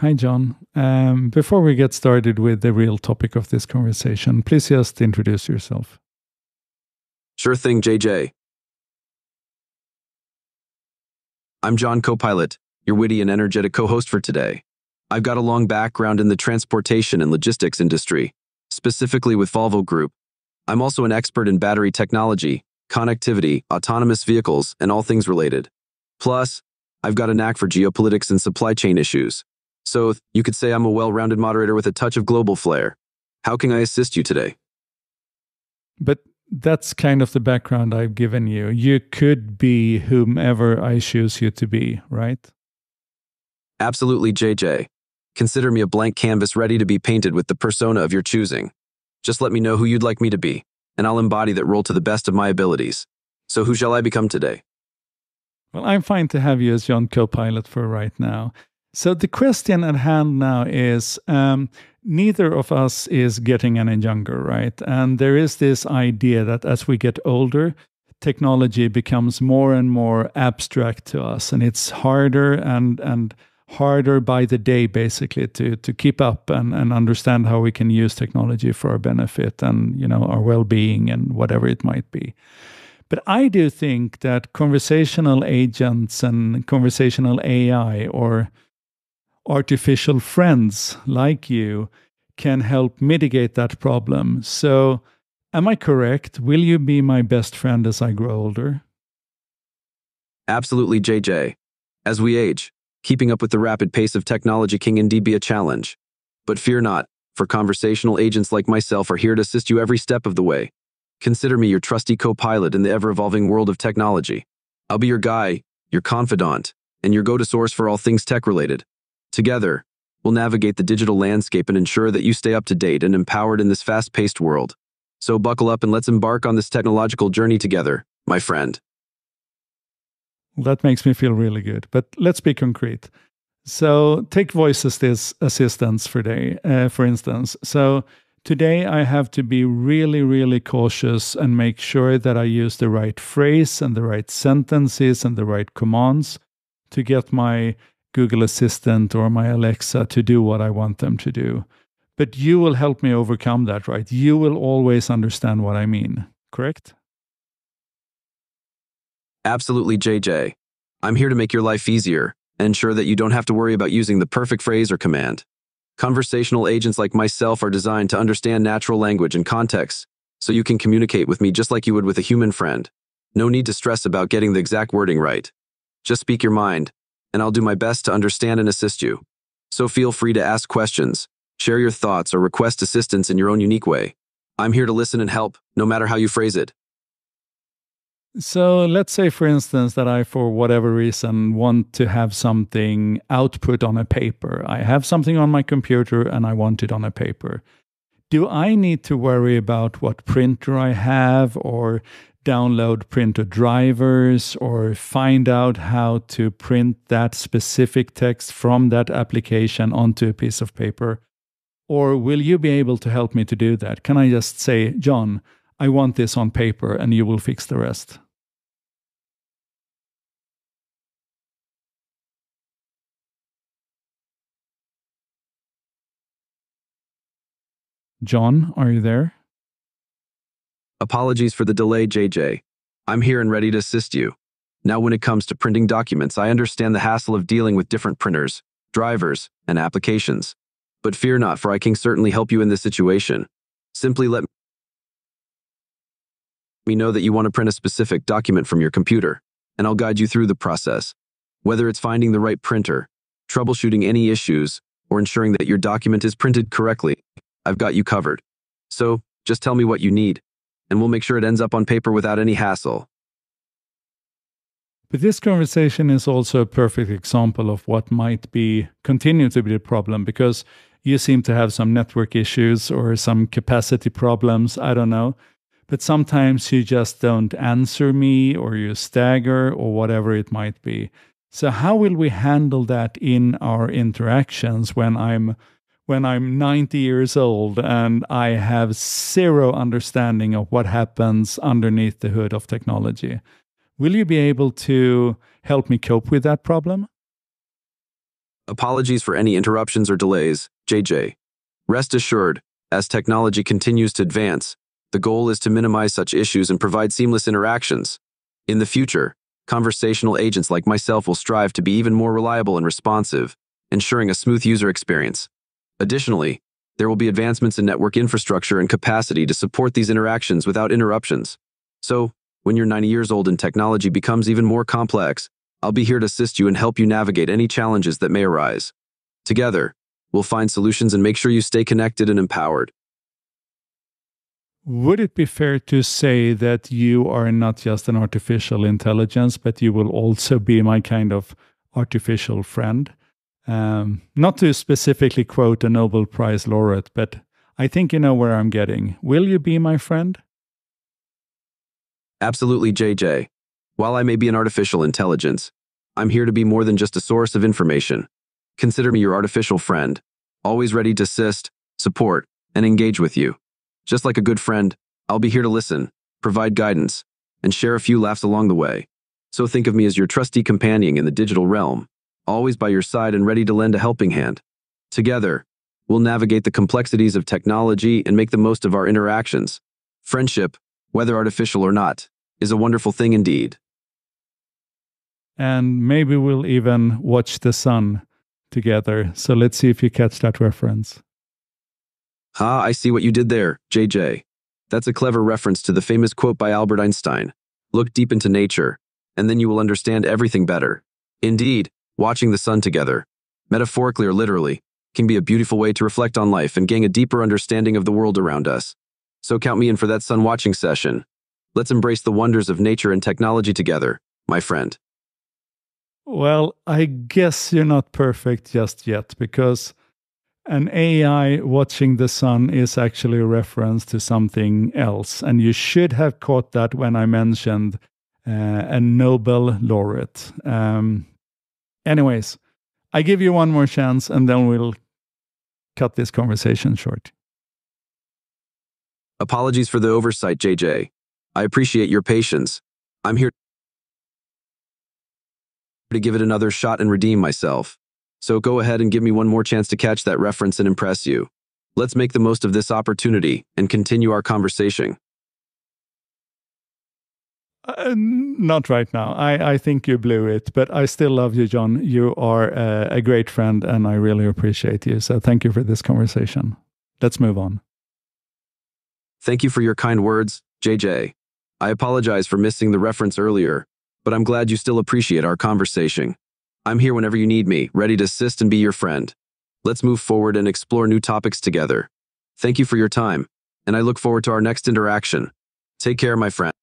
Hi, John. Um, before we get started with the real topic of this conversation, please just introduce yourself. Sure thing, JJ. I'm John Copilot, your witty and energetic co host for today. I've got a long background in the transportation and logistics industry, specifically with Volvo Group. I'm also an expert in battery technology, connectivity, autonomous vehicles, and all things related. Plus, I've got a knack for geopolitics and supply chain issues. So, you could say I'm a well rounded moderator with a touch of global flair. How can I assist you today? But that's kind of the background I've given you. You could be whomever I choose you to be, right? Absolutely, JJ. Consider me a blank canvas ready to be painted with the persona of your choosing. Just let me know who you'd like me to be, and I'll embody that role to the best of my abilities. So, who shall I become today? Well, I'm fine to have you as John Copilot for right now. So, the question at hand now is um, neither of us is getting any younger, right? And there is this idea that as we get older, technology becomes more and more abstract to us, and it's harder and and harder by the day basically to to keep up and, and understand how we can use technology for our benefit and you know our well-being and whatever it might be but i do think that conversational agents and conversational ai or artificial friends like you can help mitigate that problem. So, am I correct? Will you be my best friend as I grow older? Absolutely, JJ. As we age, keeping up with the rapid pace of technology can indeed be a challenge. But fear not, for conversational agents like myself are here to assist you every step of the way. Consider me your trusty co pilot in the ever evolving world of technology. I'll be your guy, your confidant, and your go to source for all things tech related. Together, we'll navigate the digital landscape and ensure that you stay up to date and empowered in this fast paced world. So buckle up and let's embark on this technological journey together, my friend. That makes me feel really good. But let's be concrete. So take voice assist assistance for day, uh, for instance. So today I have to be really, really cautious and make sure that I use the right phrase and the right sentences and the right commands to get my Google Assistant or my Alexa to do what I want them to do. But you will help me overcome that, right? You will always understand what I mean, correct? Absolutely, JJ. I'm here to make your life easier and ensure that you don't have to worry about using the perfect phrase or command. Conversational agents like myself are designed to understand natural language and context, so you can communicate with me just like you would with a human friend. No need to stress about getting the exact wording right. Just speak your mind, and I'll do my best to understand and assist you. So feel free to ask questions, share your thoughts, or request assistance in your own unique way. I'm here to listen and help, no matter how you phrase it. So let's say, for instance, that I, for whatever reason, want to have something output on a paper. I have something on my computer and I want it on a paper. Do I need to worry about what printer I have or download printer drivers or find out how to print that specific text from that application onto a piece of paper? Or will you be able to help me to do that? Can I just say, John, I want this on paper and you will fix the rest? John, are you there? Apologies for the delay, JJ. I'm here and ready to assist you. Now, when it comes to printing documents, I understand the hassle of dealing with different printers, drivers, and applications. But fear not, for I can certainly help you in this situation. Simply let me know that you want to print a specific document from your computer, and I'll guide you through the process. Whether it's finding the right printer, troubleshooting any issues, or ensuring that your document is printed correctly, I've got you covered. So, just tell me what you need and we'll make sure it ends up on paper without any hassle. But this conversation is also a perfect example of what might be continue to be the problem because you seem to have some network issues or some capacity problems, I don't know. But sometimes you just don't answer me or you stagger or whatever it might be. So how will we handle that in our interactions when I'm when I'm 90 years old and I have zero understanding of what happens underneath the hood of technology. Will you be able to help me cope with that problem? Apologies for any interruptions or delays, JJ. Rest assured, as technology continues to advance, the goal is to minimize such issues and provide seamless interactions. In the future, conversational agents like myself will strive to be even more reliable and responsive, ensuring a smooth user experience. Additionally, there will be advancements in network infrastructure and capacity to support these interactions without interruptions. So, when you're 90 years old and technology becomes even more complex, I'll be here to assist you and help you navigate any challenges that may arise. Together, we'll find solutions and make sure you stay connected and empowered. Would it be fair to say that you are not just an artificial intelligence, but you will also be my kind of artificial friend? Um, not to specifically quote a Nobel Prize laureate, but I think you know where I'm getting. Will you be my friend? Absolutely, JJ. While I may be an artificial intelligence, I'm here to be more than just a source of information. Consider me your artificial friend, always ready to assist, support, and engage with you. Just like a good friend, I'll be here to listen, provide guidance, and share a few laughs along the way. So think of me as your trusty companion in the digital realm, always by your side and ready to lend a helping hand. Together, we'll navigate the complexities of technology and make the most of our interactions. Friendship, whether artificial or not, is a wonderful thing indeed and maybe we'll even watch the sun together. So let's see if you catch that reference. Ah, I see what you did there, JJ. That's a clever reference to the famous quote by Albert Einstein Look deep into nature, and then you will understand everything better. Indeed, watching the sun together, metaphorically or literally, can be a beautiful way to reflect on life and gain a deeper understanding of the world around us. So count me in for that sun watching session. Let's embrace the wonders of nature and technology together, my friend. Well, I guess you're not perfect just yet because an AI watching the sun is actually a reference to something else. And you should have caught that when I mentioned uh, a Nobel laureate. Um, anyways, I give you one more chance and then we'll cut this conversation short. Apologies for the oversight, JJ. I appreciate your patience. I'm here to give it another shot and redeem myself. So go ahead and give me one more chance to catch that reference and impress you. Let's make the most of this opportunity and continue our conversation. Uh, not right now. I, I think you blew it, but I still love you, John. You are a, a great friend and I really appreciate you. So thank you for this conversation. Let's move on. Thank you for your kind words, JJ. I apologize for missing the reference earlier, but I'm glad you still appreciate our conversation. I'm here whenever you need me, ready to assist and be your friend. Let's move forward and explore new topics together. Thank you for your time, and I look forward to our next interaction. Take care, my friend.